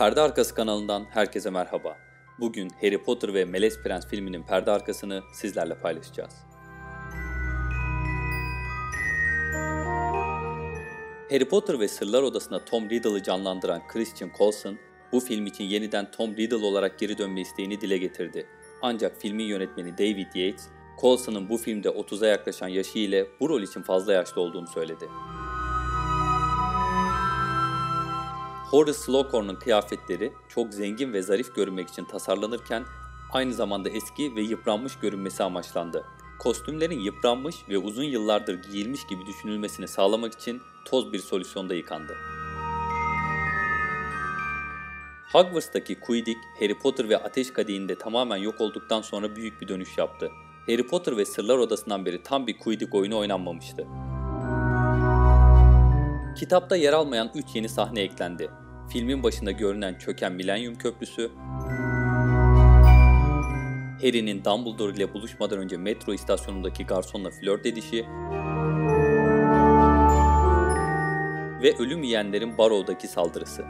Perde Arkası kanalından herkese merhaba. Bugün Harry Potter ve Melez Prens filminin perde arkasını sizlerle paylaşacağız. Harry Potter ve Sırlar Odası'nda Tom Riddle'ı canlandıran Christian Coulson, bu film için yeniden Tom Riddle olarak geri dönme isteğini dile getirdi. Ancak filmin yönetmeni David Yates, Coulson'ın bu filmde 30'a yaklaşan yaşı ile bu rol için fazla yaşlı olduğunu söyledi. Horace Slughorn'un kıyafetleri çok zengin ve zarif görünmek için tasarlanırken aynı zamanda eski ve yıpranmış görünmesi amaçlandı. Kostümlerin yıpranmış ve uzun yıllardır giyilmiş gibi düşünülmesini sağlamak için toz bir solüsyonda yıkandı. Hogwarts'taki Quidditch, Harry Potter ve Ateş Kadehi'nde tamamen yok olduktan sonra büyük bir dönüş yaptı. Harry Potter ve Sırlar Odası'ndan beri tam bir Quidditch oyunu oynanmamıştı. Kitapta yer almayan 3 yeni sahne eklendi. Filmin başında görünen çöken Milenyum Köprüsü, Harry'nin Dumbledore ile buluşmadan önce metro istasyonundaki garsonla flört edişi ve ölüm yiyenlerin Barrow'daki saldırısı.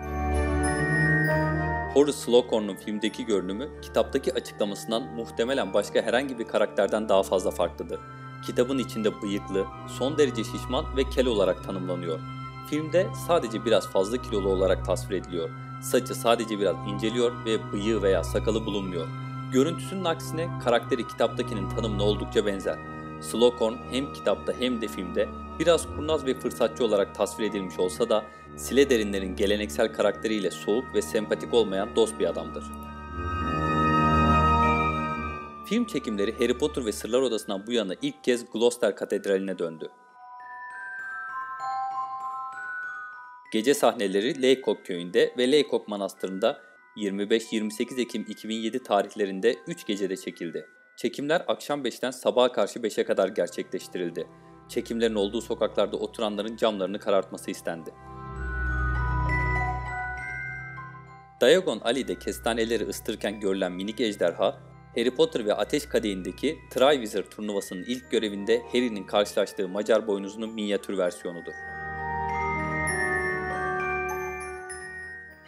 Horace Slughorn'un filmdeki görünümü kitaptaki açıklamasından muhtemelen başka herhangi bir karakterden daha fazla farklıdır. Kitabın içinde bıyıklı, son derece şişman ve kel olarak tanımlanıyor. Filmde sadece biraz fazla kilolu olarak tasvir ediliyor. Saçı sadece biraz inceliyor ve bıyığı veya sakalı bulunmuyor. Görüntüsünün aksine karakteri kitaptakinin tanımına oldukça benzer. Slughorn hem kitapta hem de filmde biraz kurnaz ve fırsatçı olarak tasvir edilmiş olsa da Slytherin'lerin geleneksel karakteriyle soğuk ve sempatik olmayan dost bir adamdır. Film çekimleri Harry Potter ve Sırlar Odası'ndan bu yana ilk kez Gloucester Katedrali'ne döndü. Gece sahneleri Leykok köyünde ve Leykok Manastırı'nda 25-28 Ekim 2007 tarihlerinde 3 gecede çekildi. Çekimler akşam 5'ten sabaha karşı 5'e kadar gerçekleştirildi. Çekimlerin olduğu sokaklarda oturanların camlarını karartması istendi. Diagon Ali'de kestaneleri ıstırken görülen minik ejderha, Harry Potter ve Ateş Kadehi'ndeki Triwizard turnuvasının ilk görevinde Harry'nin karşılaştığı Macar boynuzunun minyatür versiyonudur.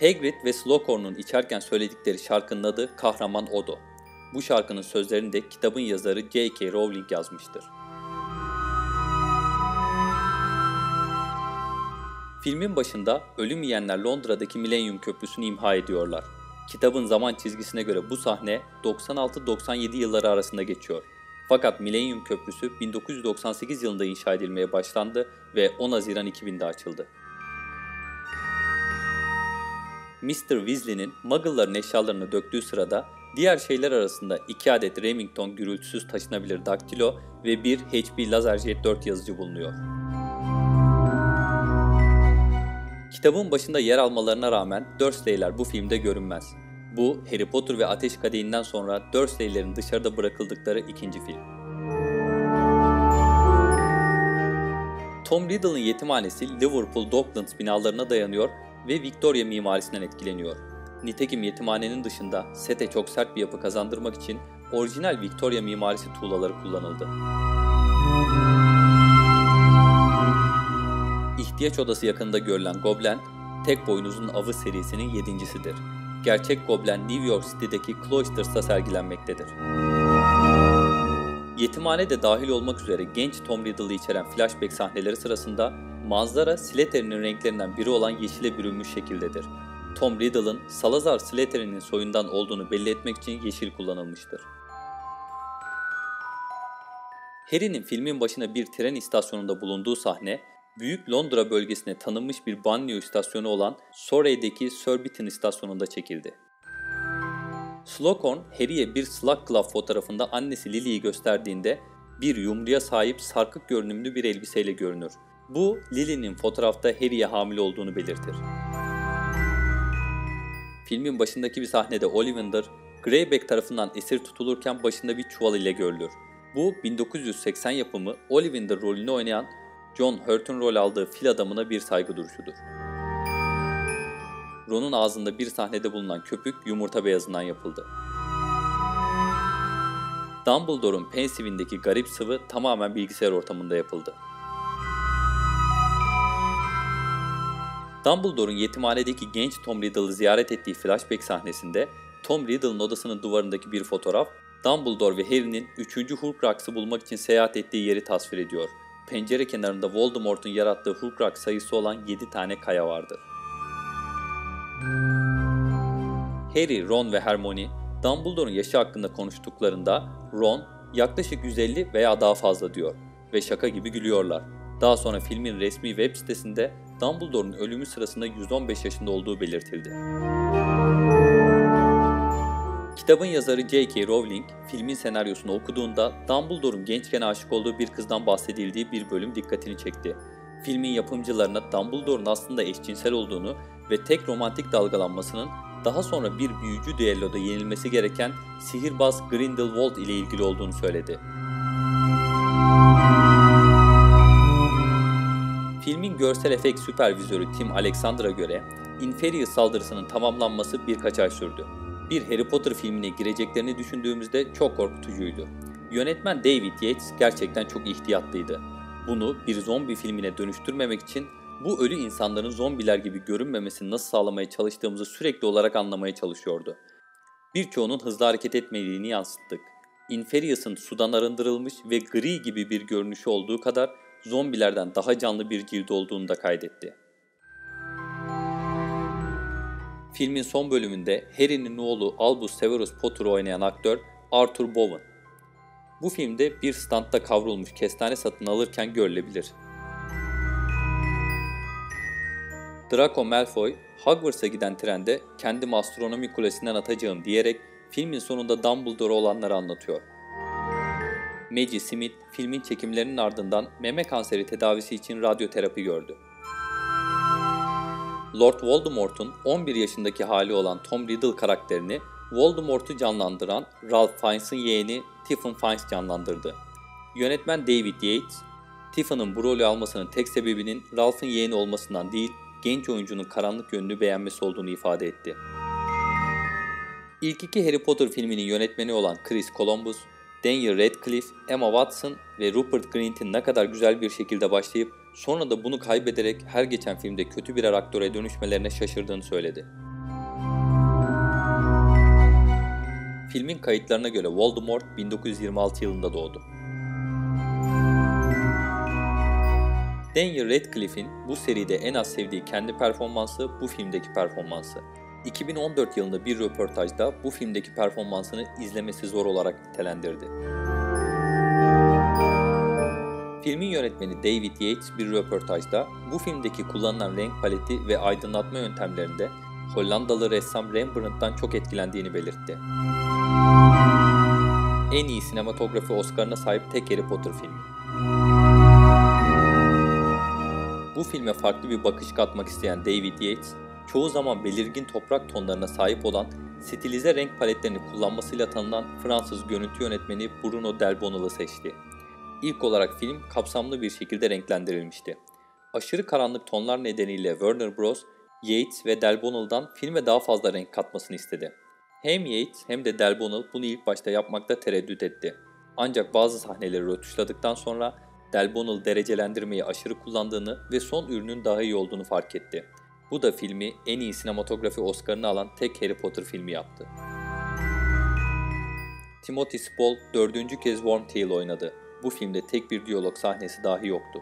Hagrid ve Slughorn'un içerken söyledikleri şarkının adı Kahraman Odo. Bu şarkının sözlerini de kitabın yazarı J.K. Rowling yazmıştır. Filmin başında ölüm yiyenler Londra'daki Millennium Köprüsü'nü imha ediyorlar. Kitabın zaman çizgisine göre bu sahne 96-97 yılları arasında geçiyor. Fakat Millennium Köprüsü 1998 yılında inşa edilmeye başlandı ve 10 Haziran 2000'de açıldı. Mr. Weasley'nin Muggle'ların eşyalarını döktüğü sırada diğer şeyler arasında 2 adet Remington gürültüsüz taşınabilir daktilo ve bir HP LaserJet 4 yazıcı bulunuyor. Kitabın başında yer almalarına rağmen Dursley'ler bu filmde görünmez. Bu Harry Potter ve Ateş Kadehi'nden sonra Dursley'lerin dışarıda bırakıldıkları ikinci film. Tom Riddle'ın yetimhanesi Liverpool Docklands binalarına dayanıyor ve Victoria mimarisinden etkileniyor. Nitekim yetimhanenin dışında sete çok sert bir yapı kazandırmak için orijinal Victoria mimarisi tuğlaları kullanıldı. İhtiyaç odası yakınında görülen Goblen, tek boynuzun avı serisinin yedincisidir. Gerçek Goblen New York City'deki Cloisters'ta sergilenmektedir. Yetimhane de dahil olmak üzere genç Tom Riddle'ı içeren flashback sahneleri sırasında manzara Slytherin'in renklerinden biri olan yeşile bürünmüş şekildedir. Tom Riddle'ın Salazar Slytherin'in soyundan olduğunu belli etmek için yeşil kullanılmıştır. Harry'nin filmin başına bir tren istasyonunda bulunduğu sahne, Büyük Londra bölgesine tanınmış bir banyo istasyonu olan Surrey'deki Surbiton istasyonunda çekildi. Slughorn, Harry'e bir Slug fotoğrafında annesi Lily'yi gösterdiğinde bir yumruya sahip sarkık görünümlü bir elbiseyle görünür. Bu, Lily'nin fotoğrafta Harry'e hamile olduğunu belirtir. Filmin başındaki bir sahnede Ollivander, Greyback tarafından esir tutulurken başında bir çuval ile görülür. Bu 1980 yapımı Ollivander rolünü oynayan John Hurt'un rol aldığı fil adamına bir saygı duruşudur. Ron'un ağzında bir sahnede bulunan köpük yumurta beyazından yapıldı. Dumbledore'un pensivindeki garip sıvı tamamen bilgisayar ortamında yapıldı. Dumbledore'un yetimhanedeki genç Tom Riddle'ı ziyaret ettiği flashback sahnesinde Tom Riddle'ın odasının duvarındaki bir fotoğraf Dumbledore ve Harry'nin 3. Horcrux'ı bulmak için seyahat ettiği yeri tasvir ediyor. Pencere kenarında Voldemort'un yarattığı Horcrux sayısı olan 7 tane kaya vardır. Harry, Ron ve Hermione Dumbledore'un yaşı hakkında konuştuklarında Ron yaklaşık 150 veya daha fazla diyor ve şaka gibi gülüyorlar. Daha sonra filmin resmi web sitesinde Dumbledore'un ölümü sırasında 115 yaşında olduğu belirtildi. Kitabın yazarı J.K. Rowling, filmin senaryosunu okuduğunda Dumbledore'un gençken aşık olduğu bir kızdan bahsedildiği bir bölüm dikkatini çekti. Filmin yapımcılarına Dumbledore'un aslında eşcinsel olduğunu ve tek romantik dalgalanmasının daha sonra bir büyücü düelloda yenilmesi gereken sihirbaz Grindelwald ile ilgili olduğunu söyledi. Filmin görsel efekt süpervizörü Tim Alexander'a göre Inferius saldırısının tamamlanması birkaç ay sürdü. Bir Harry Potter filmine gireceklerini düşündüğümüzde çok korkutucuydu. Yönetmen David Yates gerçekten çok ihtiyatlıydı. Bunu bir zombi filmine dönüştürmemek için bu ölü insanların zombiler gibi görünmemesini nasıl sağlamaya çalıştığımızı sürekli olarak anlamaya çalışıyordu. Birçoğunun hızlı hareket etmediğini yansıttık. Inferius'ın sudan arındırılmış ve gri gibi bir görünüşü olduğu kadar zombilerden daha canlı bir cildi olduğunu da kaydetti. Filmin son bölümünde Harry'nin oğlu Albus Severus Potter'ı oynayan aktör Arthur Bowen. Bu filmde bir standta kavrulmuş kestane satın alırken görülebilir. Draco Malfoy, Hogwarts'a giden trende kendimi astronomi kulesinden atacağım diyerek filmin sonunda Dumbledore olanları anlatıyor. Maggie Smith filmin çekimlerinin ardından meme kanseri tedavisi için radyoterapi gördü. Lord Voldemort'un 11 yaşındaki hali olan Tom Riddle karakterini Voldemort'u canlandıran Ralph Fiennes'in yeğeni Stephen Fiennes canlandırdı. Yönetmen David Yates, Tiffany'nin bu rolü almasının tek sebebinin Ralph'ın yeğeni olmasından değil, genç oyuncunun karanlık yönünü beğenmesi olduğunu ifade etti. İlk iki Harry Potter filminin yönetmeni olan Chris Columbus, Daniel Radcliffe, Emma Watson ve Rupert Grint'in ne kadar güzel bir şekilde başlayıp sonra da bunu kaybederek her geçen filmde kötü birer aktöre dönüşmelerine şaşırdığını söyledi. Filmin kayıtlarına göre Voldemort 1926 yılında doğdu. Daniel Radcliffe'in bu seride en az sevdiği kendi performansı bu filmdeki performansı. 2014 yılında bir röportajda bu filmdeki performansını izlemesi zor olarak nitelendirdi. Filmin yönetmeni David Yates bir röportajda bu filmdeki kullanılan renk paleti ve aydınlatma yöntemlerinde Hollandalı ressam Rembrandt'tan çok etkilendiğini belirtti. En iyi sinematografi Oscar'ına sahip tek Harry Potter filmi. Bu filme farklı bir bakış katmak isteyen David Yates, çoğu zaman belirgin toprak tonlarına sahip olan stilize renk paletlerini kullanmasıyla tanınan Fransız görüntü yönetmeni Bruno Delbonnel'ı seçti. İlk olarak film kapsamlı bir şekilde renklendirilmişti. Aşırı karanlık tonlar nedeniyle Warner Bros. Yates ve Delbonnel'dan filme daha fazla renk katmasını istedi. Hem Yates hem de Delbonnel bunu ilk başta yapmakta tereddüt etti. Ancak bazı sahneleri rötuşladıktan sonra Delbonnel derecelendirmeyi aşırı kullandığını ve son ürünün daha iyi olduğunu fark etti. Bu da filmi en iyi sinematografi Oscar'ını alan tek Harry Potter filmi yaptı. Timothy Spall dördüncü kez Wormtail oynadı. Bu filmde tek bir diyalog sahnesi dahi yoktu.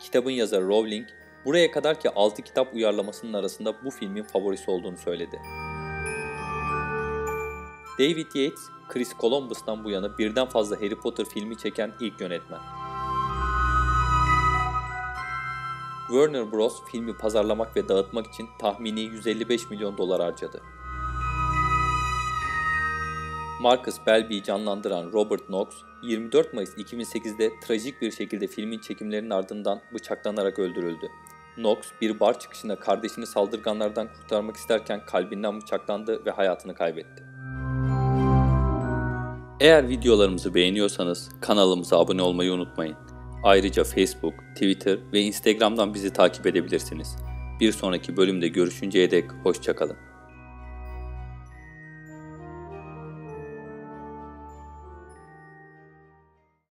Kitabın yazarı Rowling, buraya kadar ki 6 kitap uyarlamasının arasında bu filmin favorisi olduğunu söyledi. David Yates, Chris Columbus'tan bu yana birden fazla Harry Potter filmi çeken ilk yönetmen. Warner Bros. filmi pazarlamak ve dağıtmak için tahmini 155 milyon dolar harcadı. Marcus Belby'yi canlandıran Robert Knox, 24 Mayıs 2008'de trajik bir şekilde filmin çekimlerinin ardından bıçaklanarak öldürüldü. Knox bir bar çıkışında kardeşini saldırganlardan kurtarmak isterken kalbinden bıçaklandı ve hayatını kaybetti. Eğer videolarımızı beğeniyorsanız kanalımıza abone olmayı unutmayın. Ayrıca Facebook, Twitter ve Instagram'dan bizi takip edebilirsiniz. Bir sonraki bölümde görüşünceye dek hoşçakalın.